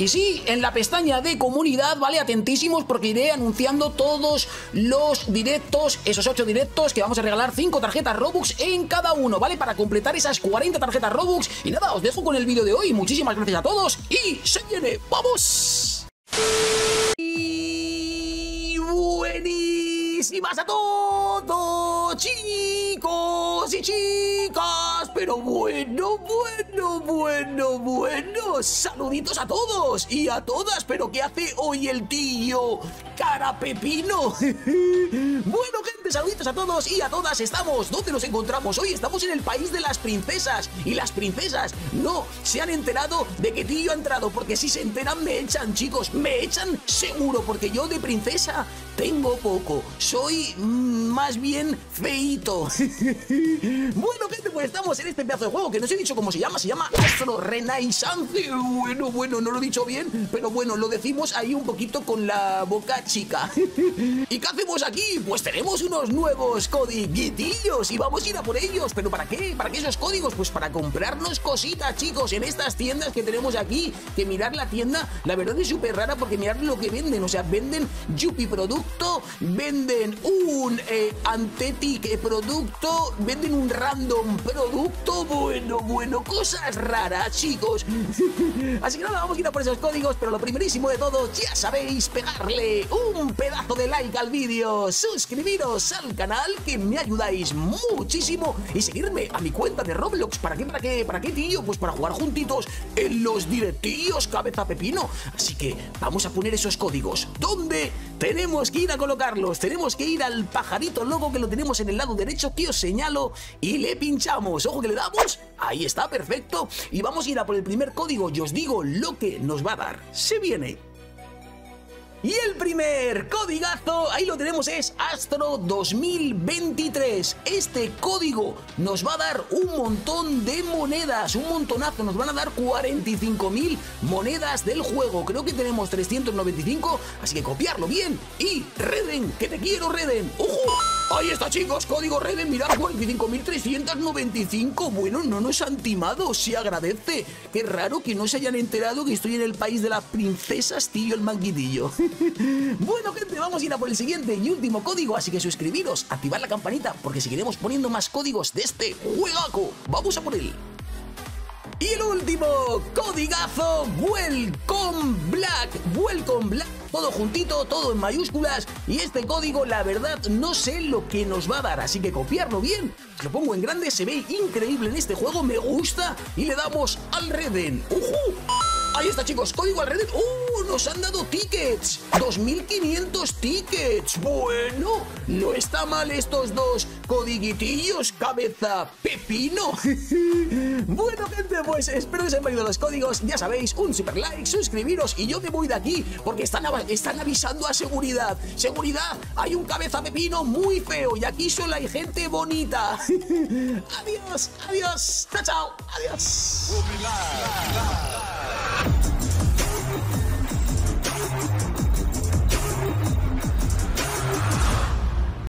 Y sí, en la pestaña de comunidad, ¿vale? Atentísimos porque iré anunciando todos los directos, esos 8 directos que vamos a regalar 5 tarjetas Robux en cada uno, ¿vale? Para completar esas 40 tarjetas Robux. Y nada, os dejo con el vídeo de hoy. Muchísimas gracias a todos y se viene. ¡Vamos! Y buenísimas a todos, chicos y chicas. Pero bueno, bueno, bueno, bueno. Saluditos a todos y a todas. Pero ¿qué hace hoy el tío? Cara pepino. bueno, gente, saluditos a todos y a todas. Estamos, ¿dónde nos encontramos? Hoy estamos en el país de las princesas. Y las princesas no se han enterado de que tío ha entrado. Porque si se enteran, me echan, chicos. Me echan seguro. Porque yo de princesa tengo poco. Soy más bien feito. bueno, gente, pues estamos en este pedazo de juego que no os he dicho cómo se llama. Se llama Astro Renaissance. Bueno, bueno, no lo he dicho bien, pero bueno, lo decimos ahí un poquito con la boca chica. ¿Y qué hacemos aquí? Pues tenemos unos nuevos codiguitillos y vamos a ir a por ellos. ¿Pero para qué? ¿Para qué esos códigos? Pues para comprarnos cositas, chicos, en estas tiendas que tenemos aquí. Que mirar la tienda, la verdad es súper rara porque mirar lo que venden. O sea, venden Yuppie venden un eh, Antetic producto, venden un random producto. Bueno, bueno, cosas raras, chicos. Así que nada, vamos a ir a por esos códigos, pero lo primerísimo de todo, ya sabéis, pegarle un pedazo de like al vídeo, suscribiros al canal, que me ayudáis muchísimo, y seguirme a mi cuenta de Roblox. ¿Para qué, para qué, para qué, tío? Pues para jugar juntitos en los directillos, cabeza pepino. Así que vamos a poner esos códigos. ¿Dónde? Tenemos que ir a colocarlos, tenemos que ir al pajarito logo que lo tenemos en el lado derecho que os señalo y le pinchamos. Ojo que le damos, ahí está, perfecto. Y vamos a ir a por el primer código y os digo lo que nos va a dar. Se viene. Y el primer codigazo, ahí lo tenemos, es Astro 2023. Este código nos va a dar un montón de monedas, un montonazo. Nos van a dar 45.000 monedas del juego. Creo que tenemos 395, así que copiarlo bien. Y Reden, que te quiero, Reden. ¡Ojo! Ahí está, chicos, código Reden, mirad, 45.395. Bueno, no nos han timado, se agradece. Qué raro que no se hayan enterado que estoy en el país de las princesas, tío, el manguitillo. bueno, gente, vamos a ir a por el siguiente y último código, así que suscribiros, activar la campanita, porque seguiremos poniendo más códigos de este juegaco. Vamos a por él. Y el último codigazo, Welcome Black, Welcome Black, todo juntito, todo en mayúsculas. Y este código, la verdad, no sé lo que nos va a dar, así que copiarlo bien. Lo pongo en grande, se ve increíble en este juego, me gusta. Y le damos al Reden. Ahí está, chicos, código al Reden. ¡Uh! Nos han dado tickets. 2500 tickets. Bueno, no está mal estos dos codiguitillos, cabeza pepino. bueno, gente, pues espero que os hayan valido los códigos. Ya sabéis, un super like, suscribiros y yo me voy de aquí porque están, están avisando a seguridad. Seguridad, hay un cabeza pepino muy feo y aquí solo hay gente bonita. adiós, adiós, chao, chao, adiós.